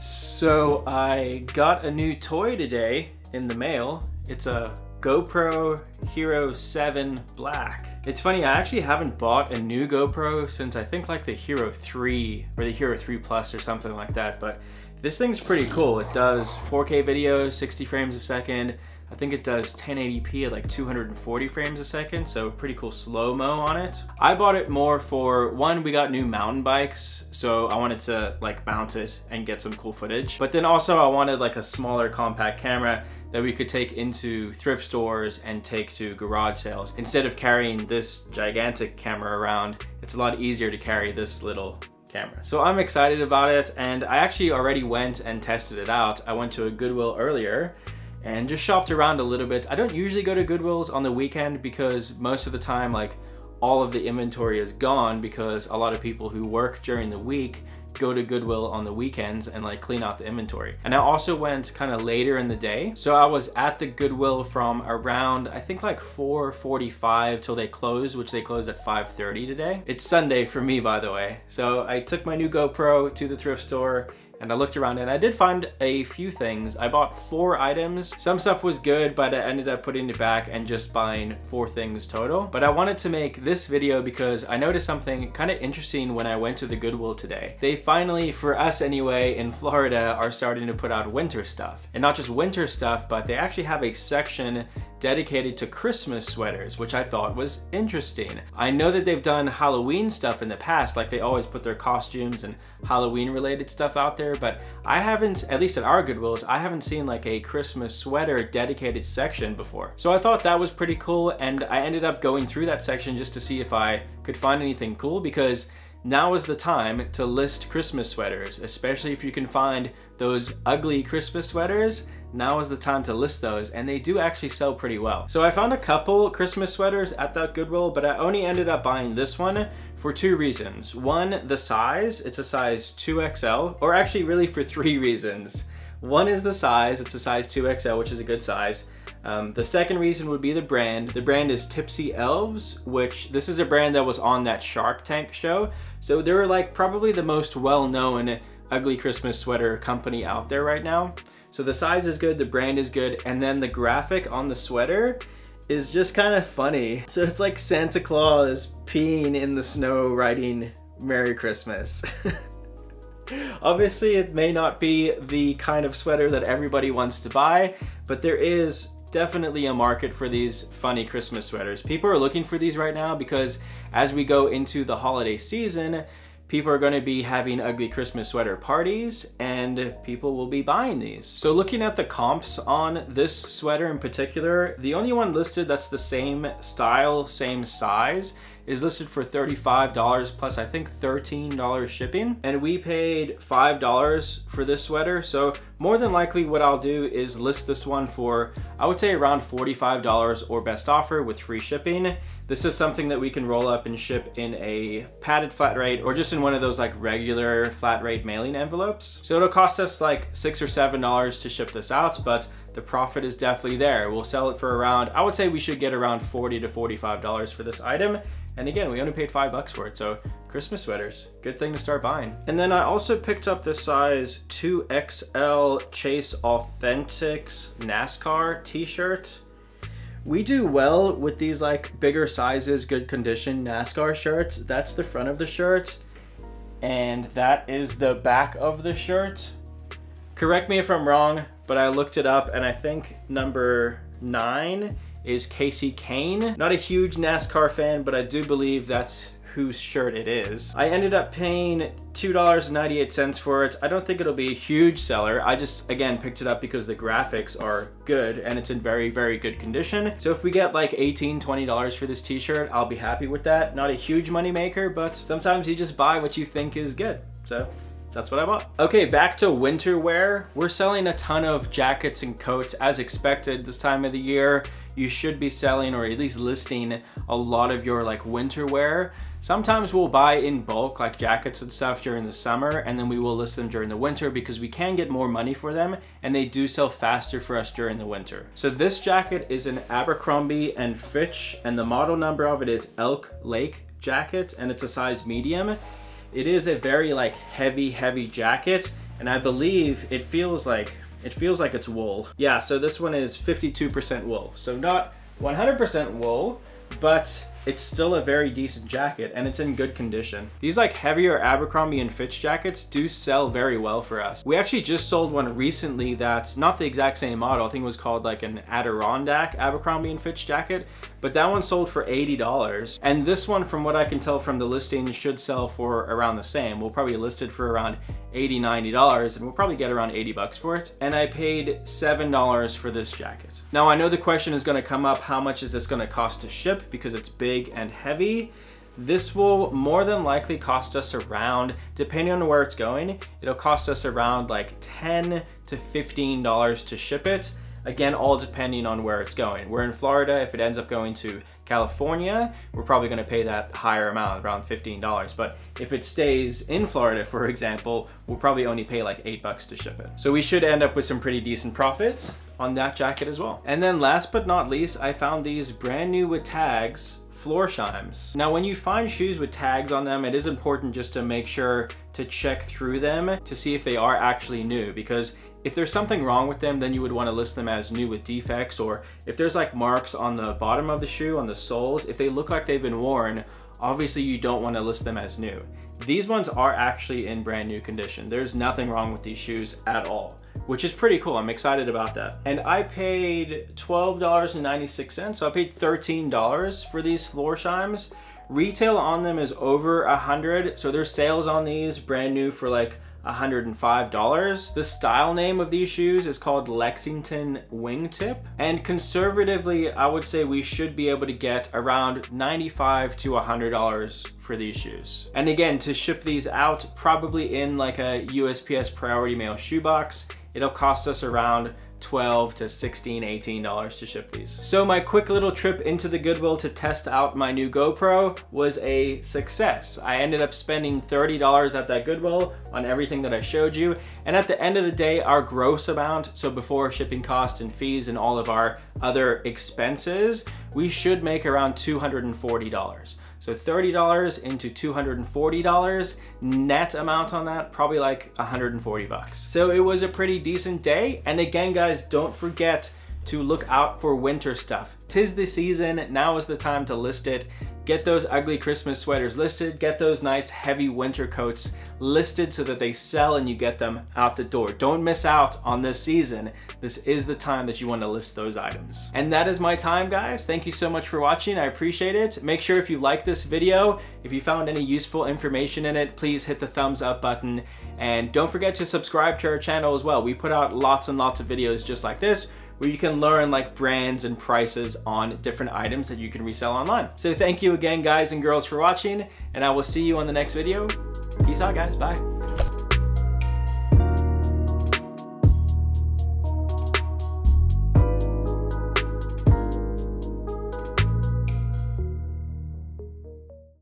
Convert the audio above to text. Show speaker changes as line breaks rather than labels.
So I got a new toy today in the mail. It's a GoPro Hero 7 Black. It's funny, I actually haven't bought a new GoPro since I think like the Hero 3 or the Hero 3 Plus or something like that, but this thing's pretty cool. It does 4K video, 60 frames a second, I think it does 1080p at like 240 frames a second, so pretty cool slow-mo on it. I bought it more for, one, we got new mountain bikes, so I wanted to like mount it and get some cool footage. But then also I wanted like a smaller compact camera that we could take into thrift stores and take to garage sales. Instead of carrying this gigantic camera around, it's a lot easier to carry this little camera. So I'm excited about it and I actually already went and tested it out. I went to a Goodwill earlier and just shopped around a little bit. I don't usually go to Goodwills on the weekend because most of the time like all of the inventory is gone because a lot of people who work during the week go to Goodwill on the weekends and like clean out the inventory. And I also went kind of later in the day. So I was at the Goodwill from around, I think like 4.45 till they closed, which they closed at 5.30 today. It's Sunday for me, by the way. So I took my new GoPro to the thrift store and I looked around and I did find a few things. I bought four items. Some stuff was good, but I ended up putting it back and just buying four things total. But I wanted to make this video because I noticed something kind of interesting when I went to the Goodwill today. They finally, for us anyway, in Florida, are starting to put out winter stuff. And not just winter stuff, but they actually have a section dedicated to Christmas sweaters, which I thought was interesting. I know that they've done Halloween stuff in the past, like they always put their costumes and Halloween related stuff out there, but I haven't, at least at our Goodwills, I haven't seen like a Christmas sweater dedicated section before. So I thought that was pretty cool and I ended up going through that section just to see if I could find anything cool because now is the time to list Christmas sweaters, especially if you can find those ugly Christmas sweaters. Now is the time to list those, and they do actually sell pretty well. So I found a couple Christmas sweaters at that Goodwill, but I only ended up buying this one for two reasons. One, the size, it's a size 2XL, or actually really for three reasons. One is the size, it's a size 2XL, which is a good size. Um, the second reason would be the brand. The brand is Tipsy Elves, which this is a brand that was on that Shark Tank show. So they're like probably the most well-known ugly Christmas sweater company out there right now. So the size is good, the brand is good, and then the graphic on the sweater is just kind of funny. So it's like Santa Claus peeing in the snow writing Merry Christmas. Obviously, it may not be the kind of sweater that everybody wants to buy, but there is definitely a market for these funny Christmas sweaters. People are looking for these right now because as we go into the holiday season, people are going to be having ugly Christmas sweater parties and people will be buying these. So looking at the comps on this sweater in particular, the only one listed that's the same style, same size is listed for $35 plus I think $13 shipping. And we paid $5 for this sweater. So more than likely what I'll do is list this one for, I would say around $45 or best offer with free shipping. This is something that we can roll up and ship in a padded flat rate or just in one of those like regular flat rate mailing envelopes. So it'll cost us like six or seven dollars to ship this out, but the profit is definitely there. We'll sell it for around, I would say we should get around 40 to $45 for this item. And again, we only paid five bucks for it, so Christmas sweaters, good thing to start buying. And then I also picked up the size 2XL Chase Authentics NASCAR t-shirt. We do well with these like bigger sizes, good condition NASCAR shirts. That's the front of the shirt. And that is the back of the shirt. Correct me if I'm wrong, but I looked it up and I think number nine is Kasey Kahne. Not a huge NASCAR fan, but I do believe that's whose shirt it is. I ended up paying $2.98 for it. I don't think it'll be a huge seller. I just, again, picked it up because the graphics are good and it's in very, very good condition. So if we get like $18, $20 for this t-shirt, I'll be happy with that. Not a huge money maker, but sometimes you just buy what you think is good. So that's what I bought. Okay, back to winter wear. We're selling a ton of jackets and coats as expected this time of the year. You should be selling or at least listing a lot of your like winter wear. Sometimes we'll buy in bulk like jackets and stuff during the summer and then we will list them during the winter because we can get more money for them and they do sell faster for us during the winter. So this jacket is an Abercrombie and Fitch and the model number of it is Elk Lake jacket and it's a size medium. It is a very like heavy, heavy jacket And I believe it feels like, it feels like it's wool. Yeah, so this one is 52% wool. So not 100% wool, but it's still a very decent jacket and it's in good condition. These like heavier Abercrombie and Fitch jackets do sell very well for us. We actually just sold one recently that's not the exact same model. I think it was called like an Adirondack Abercrombie and Fitch jacket, but that one sold for $80. And this one, from what I can tell from the listing, should sell for around the same. We'll probably list it for around $80, $90, and we'll probably get around 80 bucks for it. And I paid $7 for this jacket. Now I know the question is gonna come up, how much is this gonna cost to ship? Because it's big and heavy. This will more than likely cost us around, depending on where it's going, it'll cost us around like 10 to $15 to ship it. Again, all depending on where it's going. We're in Florida, if it ends up going to California, we're probably gonna pay that higher amount, around $15. But if it stays in Florida, for example, we'll probably only pay like eight bucks to ship it. So we should end up with some pretty decent profits on that jacket as well. And then last but not least, I found these brand new with tags Florsheims. Now when you find shoes with tags on them, it is important just to make sure to check through them to see if they are actually new because if there's something wrong with them, then you would want to list them as new with defects, or if there's like marks on the bottom of the shoe, on the soles, if they look like they've been worn, obviously you don't want to list them as new. These ones are actually in brand new condition. There's nothing wrong with these shoes at all, which is pretty cool. I'm excited about that. And I paid $12.96, so I paid $13 for these Florsheims. Retail on them is over a 100 so there's sales on these brand new for like $105. The style name of these shoes is called Lexington Wingtip. And conservatively, I would say we should be able to get around 95 to $100 for these shoes. And again, to ship these out, probably in like a USPS Priority Mail shoebox, it'll cost us around 12 to 16, 18 dollars to ship these. So my quick little trip into the Goodwill to test out my new GoPro was a success. I ended up spending $30 at that Goodwill on everything that I showed you. And at the end of the day, our gross amount, so before shipping cost and fees and all of our other expenses, we should make around $240. So $30 into $240 net amount on that, probably like 140 bucks. So it was a pretty decent day. And again, guys, don't forget to look out for winter stuff. Tis the season, now is the time to list it. Get those ugly Christmas sweaters listed, get those nice heavy winter coats listed so that they sell and you get them out the door. Don't miss out on this season. This is the time that you want to list those items. And that is my time, guys. Thank you so much for watching. I appreciate it. Make sure if you like this video, if you found any useful information in it, please hit the thumbs up button. And don't forget to subscribe to our channel as well. We put out lots and lots of videos just like this where you can learn like brands and prices on different items that you can resell online. So thank you again guys and girls for watching and I will see you on the next video. Peace out guys, bye.